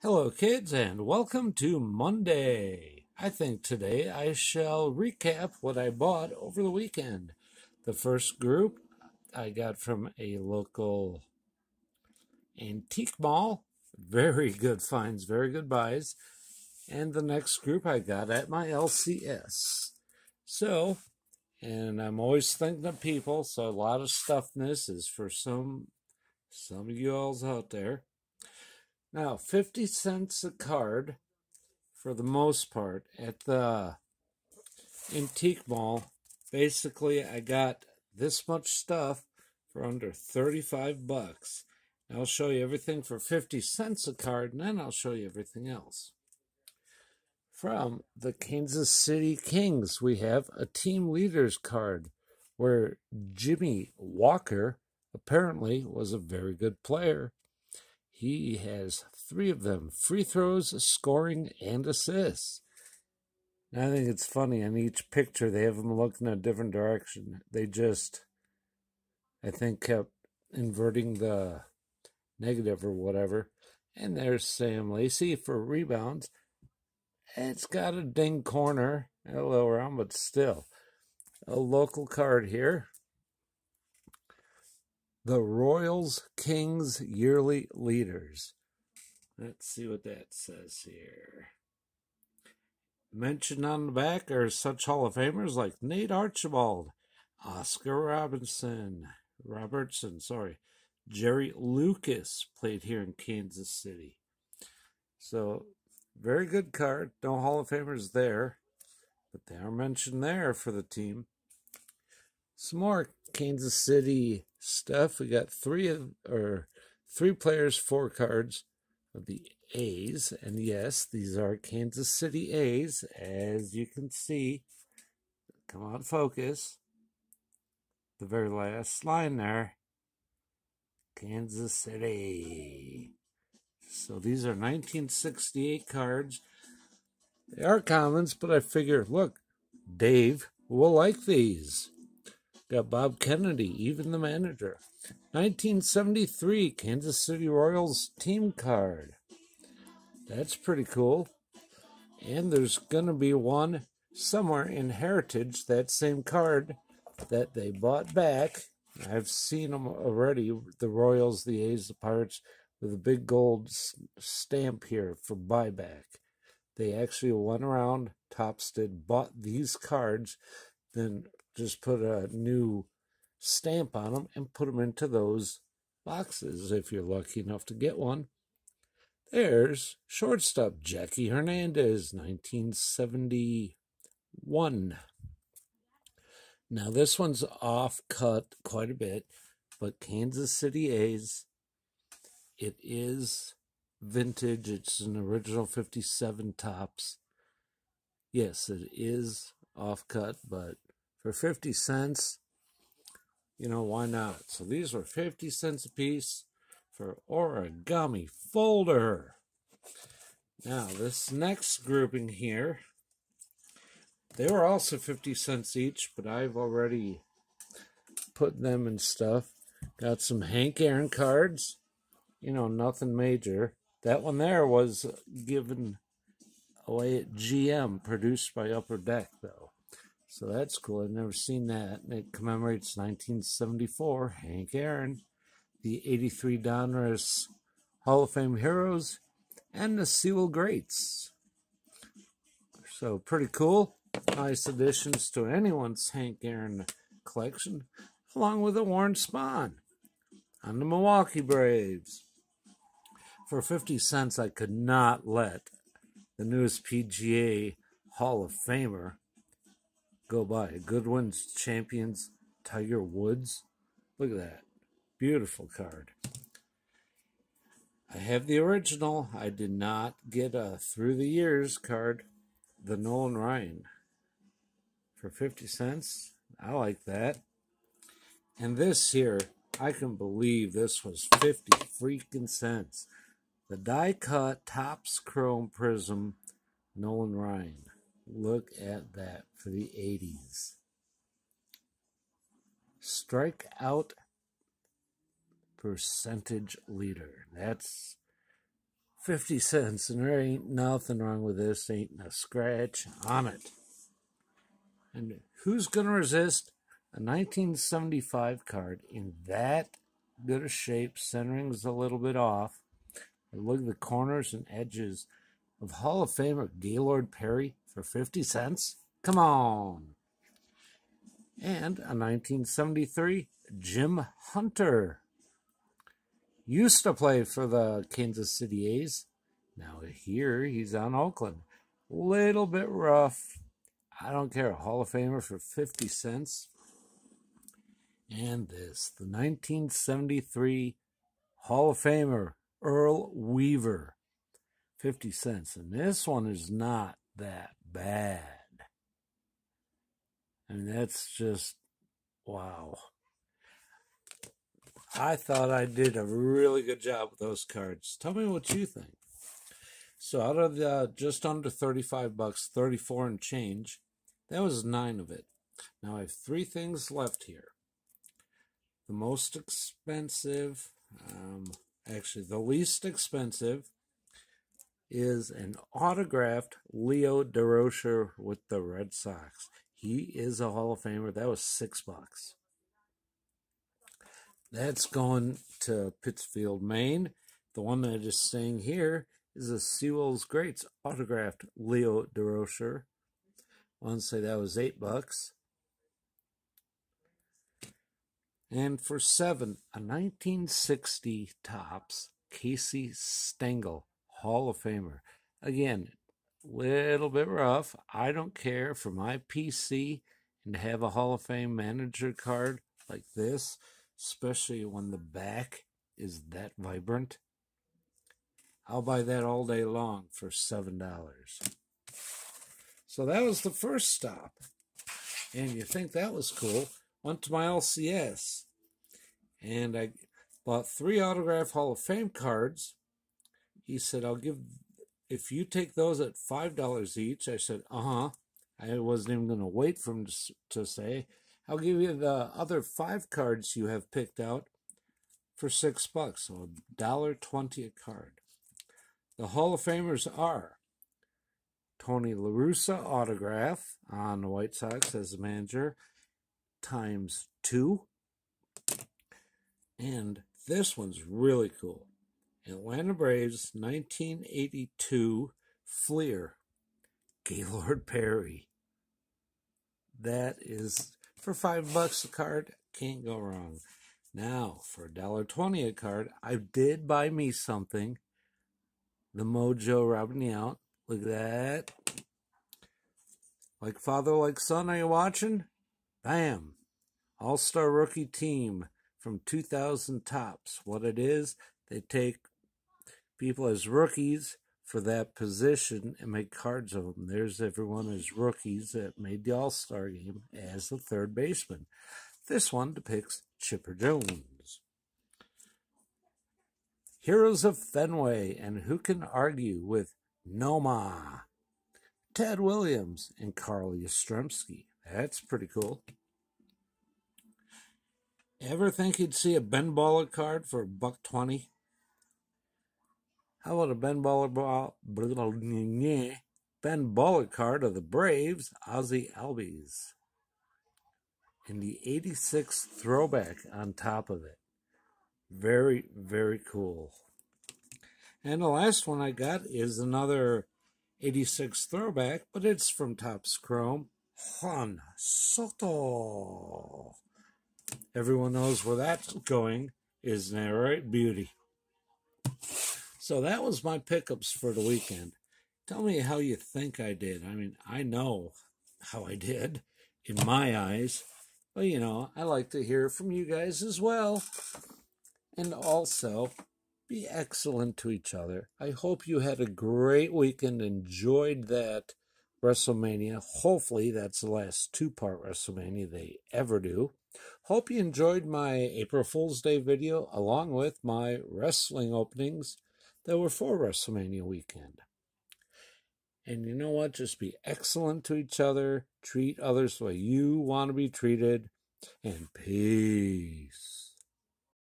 Hello, kids, and welcome to Monday. I think today I shall recap what I bought over the weekend. The first group I got from a local antique mall. Very good finds, very good buys. And the next group I got at my LCS. So, and I'm always thinking of people, so a lot of stuff in this is for some some of you alls out there. Now, 50 cents a card for the most part at the antique mall. Basically, I got this much stuff for under 35 bucks. I'll show you everything for 50 cents a card, and then I'll show you everything else. From the Kansas City Kings, we have a team leaders card where Jimmy Walker apparently was a very good player he has three of them free throws, scoring, and assists. And I think it's funny on each picture they have him looking in a different direction. They just, I think, kept inverting the negative or whatever. And there's Sam Lacey for rebounds. It's got a ding corner, a little round, but still. A local card here the Royals Kings Yearly Leaders. Let's see what that says here. Mentioned on the back are such Hall of Famers like Nate Archibald, Oscar Robinson, Robertson, sorry, Jerry Lucas played here in Kansas City. So, very good card. No Hall of Famers there, but they are mentioned there for the team. Some more Kansas City stuff. We got three of or three players, four cards of the A's, and yes, these are Kansas City A's, as you can see. Come on, focus. The very last line there. Kansas City. So these are 1968 cards. They are commons, but I figure, look, Dave will like these. Got Bob Kennedy, even the manager. 1973 Kansas City Royals team card. That's pretty cool. And there's going to be one somewhere in Heritage, that same card that they bought back. I've seen them already the Royals, the A's, the Pirates with a big gold stamp here for buyback. They actually went around, Topps did, bought these cards, then just put a new stamp on them and put them into those boxes if you're lucky enough to get one. There's shortstop Jackie Hernandez, 1971. Now, this one's off cut quite a bit, but Kansas City A's, it is vintage. It's an original 57 Topps. Yes, it is off cut, but for 50 cents, you know, why not? So these were 50 cents a piece for origami folder. Now, this next grouping here, they were also 50 cents each, but I've already put them in stuff. Got some Hank Aaron cards, you know, nothing major. That one there was given away at GM, produced by Upper Deck, though. So that's cool. I've never seen that. It commemorates 1974, Hank Aaron, the 83 Donruss Hall of Fame heroes, and the Swell Greats. So pretty cool. Nice additions to anyone's Hank Aaron collection, along with a Warren Spahn on the Milwaukee Braves. For 50 cents, I could not let the newest PGA Hall of Famer go by. Goodwin's Champions Tiger Woods. Look at that. Beautiful card. I have the original. I did not get a Through the Years card, the Nolan Ryan. For 50 cents. I like that. And this here, I can believe this was 50 freaking cents. The die cut Topps Chrome Prism Nolan Ryan. Look at that for the 80s. Strike out percentage leader. That's 50 cents, and there ain't nothing wrong with this. Ain't a scratch on it. And who's going to resist a 1975 card in that good a shape? Centering's a little bit off. look at the corners and edges of Hall of Famer Gaylord Perry for 50 cents. Come on. And a 1973 Jim Hunter. Used to play for the Kansas City A's. Now here he's on Oakland. Little bit rough. I don't care. Hall of Famer for 50 cents. And this, the 1973 Hall of Famer, Earl Weaver. 50 cents. And this one is not that bad. And that's just, wow. I thought I did a really good job with those cards. Tell me what you think. So out of the just under 35 bucks, 34 and change, that was nine of it. Now I have three things left here. The most expensive, um, actually the least expensive, is an autographed Leo Durocher with the Red Sox. He is a Hall of Famer. That was six bucks. That's going to Pittsfield, Maine. The one that is staying here is a Swell's Greats autographed Leo Durocher. I want to say that was eight bucks. And for seven, a 1960 Topps Casey Stengel Hall of Famer. Again, little bit rough. I don't care for my PC and to have a Hall of Fame manager card like this, especially when the back is that vibrant. I'll buy that all day long for $7. So that was the first stop. And you think that was cool. Went to my LCS and I bought three autograph Hall of Fame cards he said, I'll give, if you take those at $5 each, I said, uh huh. I wasn't even going to wait for him to, to say, I'll give you the other five cards you have picked out for six bucks, so a dollar twenty a card. The Hall of Famers are Tony La Russa autograph on the White Sox as the manager times two. And this one's really cool. Atlanta Braves 1982 Fleer Gaylord Perry. That is for five bucks a card, can't go wrong. Now for a dollar twenty a card, I did buy me something. The Mojo Robin out. Look at that. Like father, like son, are you watching? Bam. All star rookie team from 2000 tops. What it is, they take people as rookies for that position and make cards of them. There's everyone as rookies that made the All Star game as the third baseman. This one depicts Chipper Jones. Heroes of Fenway, and who can argue with Nomar, Ted Williams, and Carl Yastrzemski? That's pretty cool. Ever think you'd see a Ben Baller card for a buck twenty? How about a Ben Baller ball, Ben Baller card of the Braves, Ozzie Albies. And the 86 throwback on top of it. Very, very cool. And the last one I got is another 86 throwback, but it's from Topps Chrome. Juan Soto. Everyone knows where that's going, isn't that right? Beauty. So that was my pickups for the weekend. Tell me how you think I did. I mean, I know how I did in my eyes, but you know, I like to hear from you guys as well. And also, be excellent to each other. I hope you had a great weekend, enjoyed that WrestleMania. Hopefully, that's the last two part WrestleMania they ever do. Hope you enjoyed my April Fool's Day video along with my wrestling openings that were for WrestleMania weekend. And you know what? Just be excellent to each other, treat others the way you want to be treated, and peace.